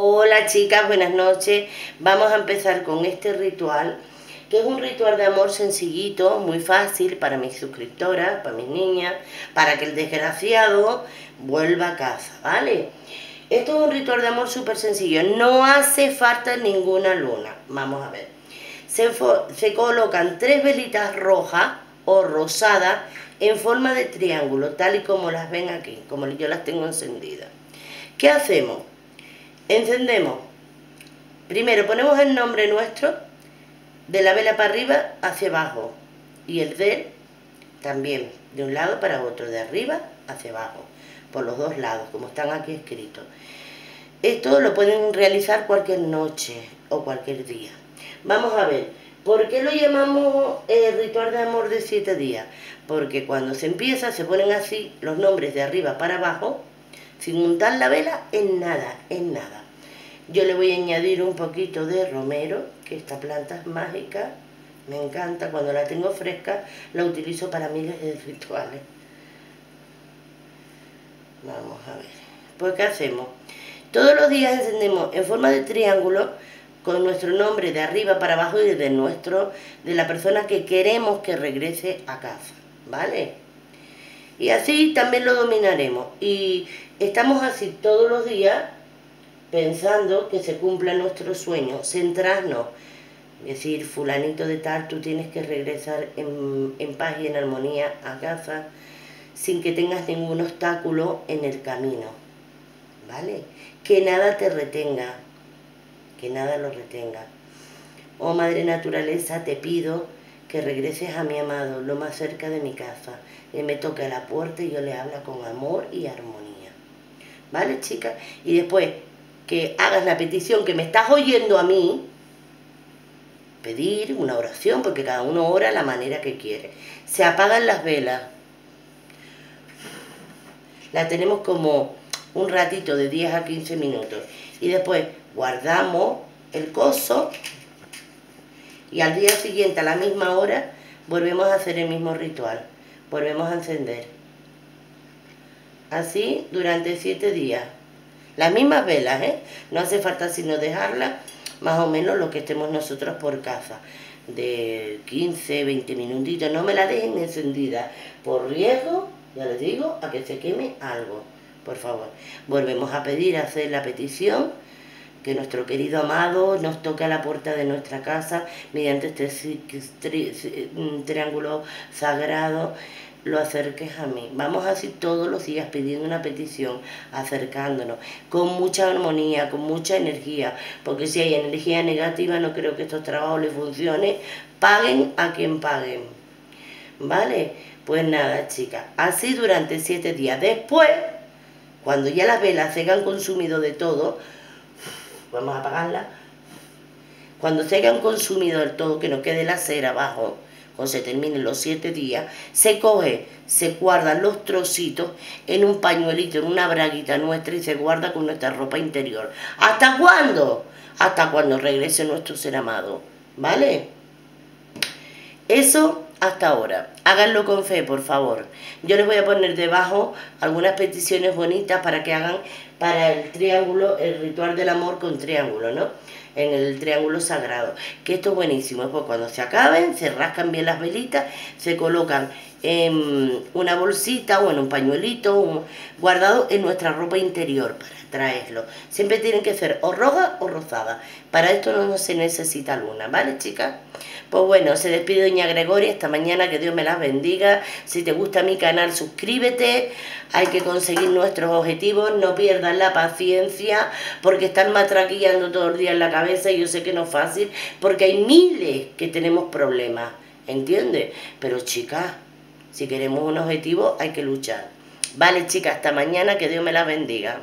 Hola chicas, buenas noches. Vamos a empezar con este ritual, que es un ritual de amor sencillito, muy fácil para mis suscriptoras, para mis niñas, para que el desgraciado vuelva a casa, ¿vale? Esto es un ritual de amor súper sencillo, no hace falta ninguna luna. Vamos a ver. Se, se colocan tres velitas rojas o rosadas en forma de triángulo, tal y como las ven aquí, como yo las tengo encendidas. ¿Qué hacemos? Encendemos. Primero ponemos el nombre nuestro de la vela para arriba hacia abajo y el de también de un lado para otro, de arriba hacia abajo, por los dos lados, como están aquí escritos. Esto lo pueden realizar cualquier noche o cualquier día. Vamos a ver, ¿por qué lo llamamos el ritual de amor de siete días? Porque cuando se empieza se ponen así los nombres de arriba para abajo sin untar la vela en nada, en nada. Yo le voy a añadir un poquito de romero, que esta planta es mágica, me encanta, cuando la tengo fresca la utilizo para miles de rituales. Vamos a ver. Pues ¿qué hacemos? Todos los días encendemos en forma de triángulo con nuestro nombre de arriba para abajo y de nuestro, de la persona que queremos que regrese a casa, ¿vale? Y así también lo dominaremos. Y estamos así todos los días pensando que se cumpla nuestro sueño, centrarnos, decir, fulanito de tal, tú tienes que regresar en, en paz y en armonía a casa sin que tengas ningún obstáculo en el camino, ¿vale? Que nada te retenga, que nada lo retenga. Oh Madre Naturaleza, te pido que regreses a mi amado lo más cerca de mi casa, que me toque a la puerta y yo le habla con amor y armonía. ¿Vale, chicas? Y después que hagas la petición que me estás oyendo a mí, pedir una oración, porque cada uno ora la manera que quiere. Se apagan las velas. La tenemos como un ratito de 10 a 15 minutos. Y después guardamos el coso y al día siguiente a la misma hora volvemos a hacer el mismo ritual. Volvemos a encender. Así durante siete días. Las mismas velas, ¿eh? No hace falta sino dejarlas más o menos lo que estemos nosotros por casa. De 15, 20 minutitos. No me la dejen encendida. Por riesgo, ya les digo, a que se queme algo. Por favor. Volvemos a pedir, a hacer la petición que nuestro querido amado nos toque a la puerta de nuestra casa mediante este triángulo sagrado lo acerques a mí. Vamos así todos los días pidiendo una petición, acercándonos, con mucha armonía, con mucha energía, porque si hay energía negativa no creo que estos trabajos les funcione, paguen a quien paguen. ¿Vale? Pues nada, chicas, así durante siete días. Después, cuando ya las velas se hayan consumido de todo, vamos a apagarla. Cuando se hayan consumido del todo, que no quede la cera abajo, o se terminen los siete días, se coge, se guardan los trocitos en un pañuelito, en una braguita nuestra y se guarda con nuestra ropa interior. ¿Hasta cuándo? Hasta cuando regrese nuestro ser amado. ¿Vale? Eso hasta ahora. Háganlo con fe, por favor. Yo les voy a poner debajo algunas peticiones bonitas para que hagan para el triángulo, el ritual del amor con triángulo, ¿no? En el triángulo sagrado. Que esto es buenísimo. Pues cuando se acaben, se rascan bien las velitas, se colocan en una bolsita o en un pañuelito guardado en nuestra ropa interior para traerlo. Siempre tienen que ser o roja o rosada. Para esto no se necesita luna, ¿vale, chicas? Pues bueno, se despide Doña Gregoria esta mañana, que Dios me las bendiga. Si te gusta mi canal, suscríbete. Hay que conseguir nuestros objetivos, no pierdas la paciencia, porque están matraquillando todo el día en la cabeza y yo sé que no es fácil, porque hay miles que tenemos problemas, ¿entiendes? Pero chicas, si queremos un objetivo hay que luchar. Vale, chicas, hasta mañana, que Dios me las bendiga.